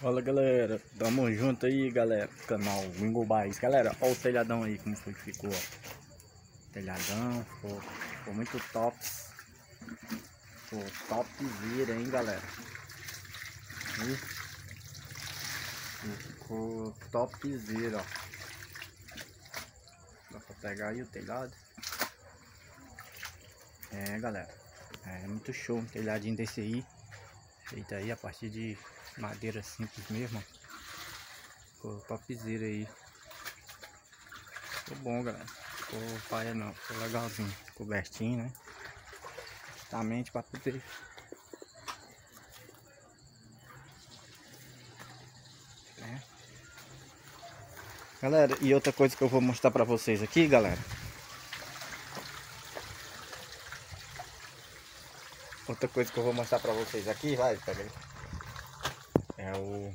Fala galera, tamo junto aí galera, canal Wingo Baís Galera, olha o telhadão aí como foi que ficou ó. Telhadão, ficou, ficou muito top. Ficou topzera hein galera. Aí. Ficou topzera ó. Dá pra pegar aí o telhado? É galera, é muito show um telhadinho desse aí. Feito aí a partir de Madeira simples mesmo. Ficou topzera aí. Ficou bom, galera. Ficou paia não, ficou legalzinho. Cobertinho, né? Justamente para poder é. Galera, e outra coisa que eu vou mostrar para vocês aqui, galera. Outra coisa que eu vou mostrar para vocês aqui, vai, pega aí. É o...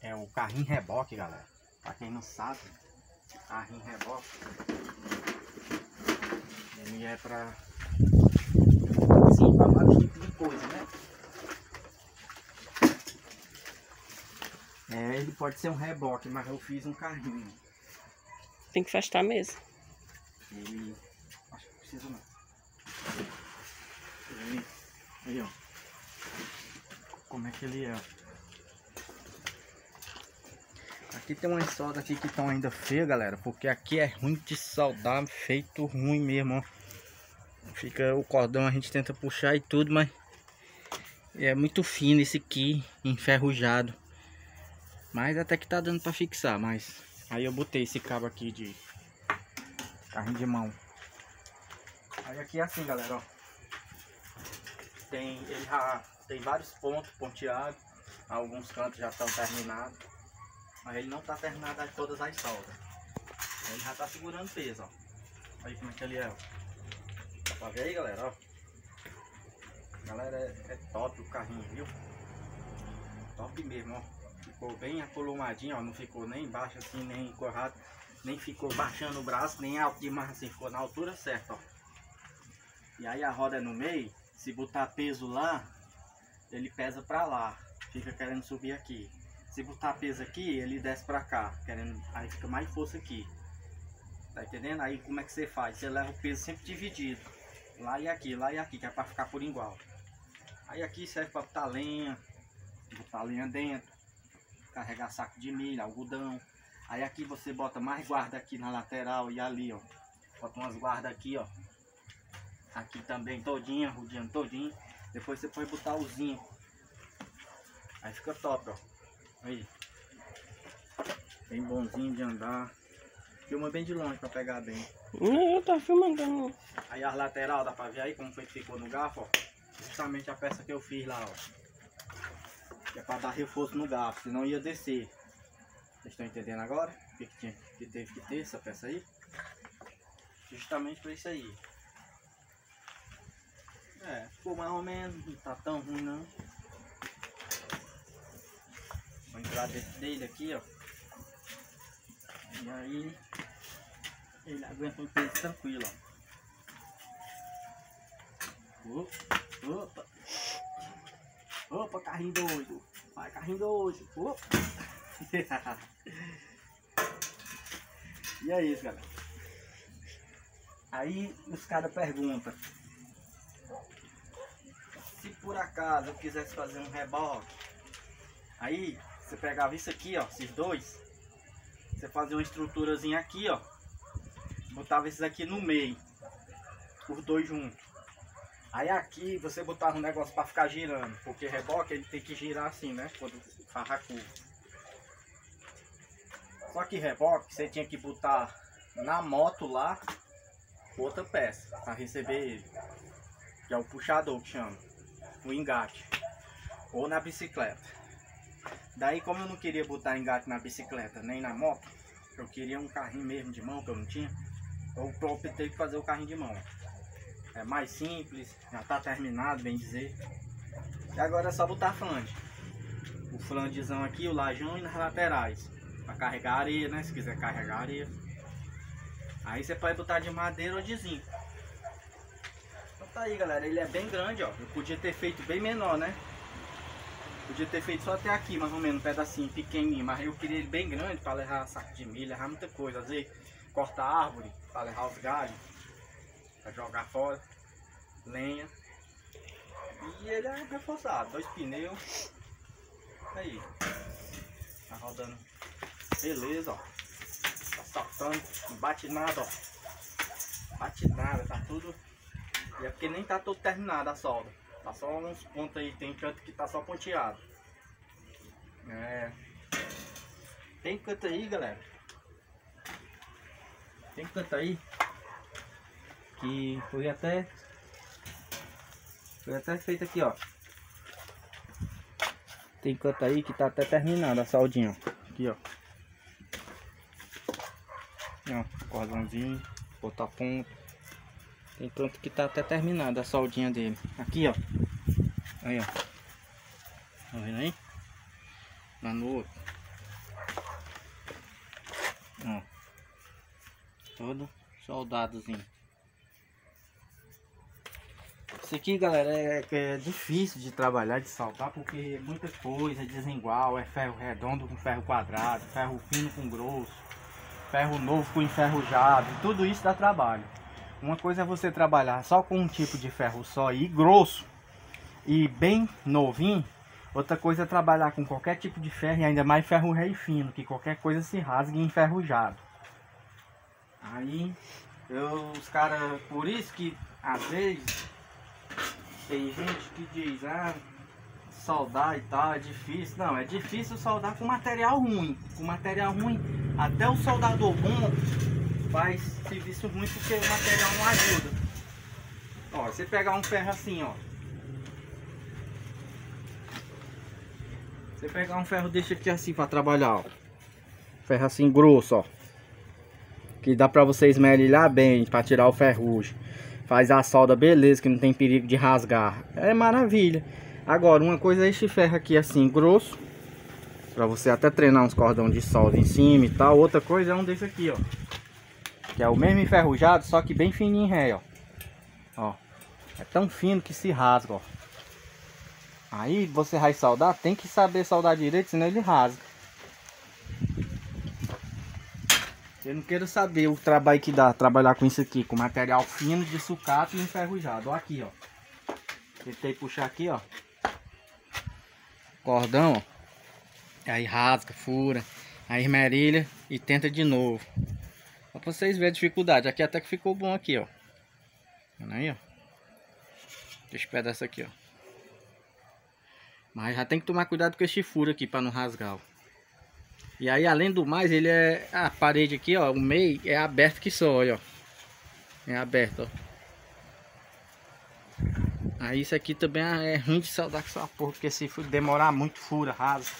É o carrinho reboque, galera. Pra quem não sabe, carrinho reboque. Ele é pra... Sim, pra vários tipos de coisa, né? É, ele pode ser um reboque, mas eu fiz um carrinho. Tem que festar mesmo. Ele... Acho que precisa não. Ele... Aí, ó. Como é que ele é. Aqui tem umas soldas aqui que estão ainda feias, galera. Porque aqui é ruim de soldar, feito ruim mesmo, ó. Fica o cordão, a gente tenta puxar e tudo, mas... É muito fino esse aqui, enferrujado. Mas até que tá dando pra fixar, mas... Aí eu botei esse cabo aqui de... Carrinho de mão. Aí aqui é assim, galera, ó tem, ele já tem vários pontos ponteados, alguns cantos já estão terminados, mas ele não está terminado de todas as soldas. Ele já está segurando peso, ó. Aí como é que ele é, ó. Pra ver aí, galera, ó. Galera, é, é top o carrinho, viu? Top mesmo, ó. Ficou bem acolumadinho, ó. Não ficou nem baixo assim, nem corrado. Nem ficou baixando o braço, nem alto demais assim. Ficou na altura certa, ó. E aí a roda é no meio. Se botar peso lá, ele pesa para lá, fica querendo subir aqui. Se botar peso aqui, ele desce para cá, querendo, aí fica mais força aqui. Tá entendendo? Aí como é que você faz? Você leva o peso sempre dividido. Lá e aqui, lá e aqui, que é para ficar por igual. Aí aqui serve para botar lenha, botar lenha dentro, carregar saco de milho, algodão. Aí aqui você bota mais guarda aqui na lateral e ali, ó. Bota umas guardas aqui, ó. Aqui também todinha, rodeando todinho. Depois você pode botar o zinco. Aí fica top, ó. Aí. Bem bonzinho de andar. Filma bem de longe pra pegar bem. Não, eu tô filmando. Aí as lateral, dá pra ver aí como foi que ficou no garfo, ó. Justamente a peça que eu fiz lá, ó. Que é pra dar reforço no garfo, senão ia descer. Vocês estão entendendo agora? O que, que, tinha, que teve que ter essa peça aí? Justamente pra isso aí. É, ficou mais ou menos, não tá tão ruim não. Vou entrar dentro dele aqui, ó. E aí ele aguenta um peso tranquilo, ó. Opa, opa. carrinho doido. Vai, carrinho doido. Opa. e é isso, galera. Aí os caras perguntam se por acaso eu quisesse fazer um reboque, aí você pegava isso aqui, ó, esses dois, você fazia uma estruturazinha aqui, ó, botava esses aqui no meio, os dois juntos. Aí aqui você botava um negócio para ficar girando, porque reboque ele tem que girar assim, né, quando farra curva. Só que reboque você tinha que botar na moto lá outra peça para receber ele, que é o puxador que chama o engate ou na bicicleta. Daí como eu não queria botar engate na bicicleta nem na moto, eu queria um carrinho mesmo de mão que eu não tinha, eu optei que fazer o carrinho de mão. É mais simples, já está terminado, bem dizer. E agora é só botar flange. O flangezão aqui, o lajão e nas laterais. Para carregar areia, né? Se quiser carregar areia. Aí você pode botar de madeira ou de zinco. Tá aí, galera. Ele é bem grande, ó. Eu podia ter feito bem menor, né? Podia ter feito só até aqui, mais ou menos, um pedacinho pequenininho. Mas eu queria ele bem grande para levar saco de milho, levar muita coisa. Às vezes cortar árvore para levar os galhos, para jogar fora, lenha. E ele é reforçado, dois pneus. Aí. Tá rodando. Beleza, ó. Tá soltando, não bate nada, ó. Bate nada, tá tudo. E é porque nem tá todo terminado a solda. Tá só uns pontos aí, tem canto que tá só ponteado. É. Tem canto aí, galera. Tem canto aí. Que foi até. Foi até feito aqui, ó. Tem canto aí que tá até terminado a soldinha, ó. Aqui, ó. Ó, cordãozinho, botar ponto. Tem canto que tá até terminado a soldinha dele. Aqui, ó. Aí, ó. Tá vendo aí? Lá no outro. Ó. Todo soldadozinho. Isso aqui, galera, é, é difícil de trabalhar, de saltar, porque é muita coisa, é desigual, é ferro redondo com ferro quadrado, ferro fino com grosso, ferro novo com enferrujado, tudo isso dá trabalho. Uma coisa é você trabalhar só com um tipo de ferro só e grosso e bem novinho. Outra coisa é trabalhar com qualquer tipo de ferro e ainda mais ferro rei fino, que qualquer coisa se rasgue enferrujado. Aí, eu, os caras, por isso que às vezes tem gente que diz, ah, soldar e tal é difícil. Não, é difícil soldar com material ruim. Com material ruim, até o soldador bom faz serviço ruim porque o material não ajuda. Ó, você pegar um ferro assim, ó. Você pegar um ferro deixa aqui assim para trabalhar, ó. Ferro assim grosso, ó. Que dá para você esmerilhar bem para tirar o ferrugem. Faz a solda beleza, que não tem perigo de rasgar. É maravilha. Agora, uma coisa é este ferro aqui assim, grosso. Para você até treinar uns cordão de solda em cima e tal. Outra coisa é um desse aqui, ó. Que é o mesmo enferrujado, só que bem fininho ré, ó. Ó. É tão fino que se rasga, ó. Aí você vai soldar, tem que saber soldar direito, senão ele rasga. Eu não quero saber o trabalho que dá trabalhar com isso aqui, com material fino de sucata e enferrujado. Ó aqui, ó. Tentei puxar aqui, ó. Cordão, ó. Aí rasga, fura, aí esmerilha e tenta de novo. Pra vocês verem a dificuldade. Aqui até que ficou bom aqui, ó. Vendo aí, ó. Deixa eu essa aqui, ó. Mas já tem que tomar cuidado com esse furo aqui para não rasgar, ó. E aí, além do mais, ele é... A parede aqui, ó, o meio é aberto que só, ó. É aberto, ó. Aí isso aqui também é ruim de saudar com essa porra, porque se demorar muito, fura, rasa.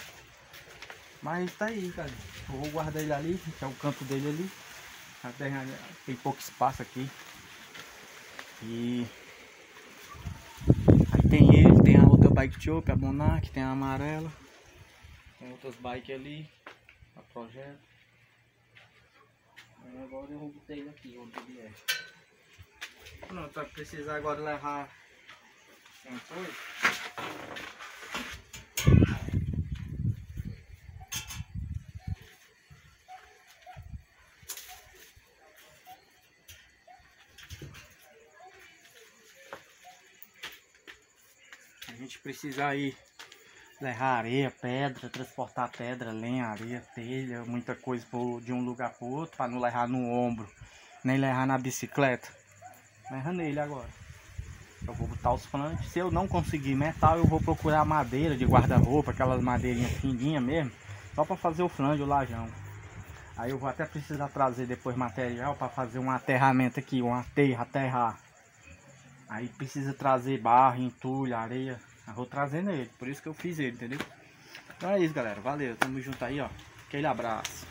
Mas tá aí, cara. Eu vou guardar ele ali, que é o canto dele ali. A terra tem pouco espaço aqui. E aí tem ele, tem a outra bike chope, a Monarch, tem a amarela. Tem outras bikes ali, a projeto. Agora eu vou botar ele aqui, onde ele é. Pronto, vai precisar agora levar sem coisa. Gente precisa aí levar areia, pedra, transportar pedra, lenha, areia, telha, muita coisa de um lugar para outro, para não levar no ombro, nem levar na bicicleta. Leva nele agora. Eu vou botar os flantes. Se eu não conseguir metal, eu vou procurar madeira de guarda-roupa, aquelas madeirinhas fininhas mesmo, só para fazer o flange, o lajão. Aí eu vou até precisar trazer depois material para fazer um aterramento aqui, uma terra, aterrar. Aí precisa trazer barro, entulho, areia, eu vou trazendo ele, por isso que eu fiz ele, entendeu? Então é isso, galera. Valeu, tamo junto aí, ó. Aquele abraço.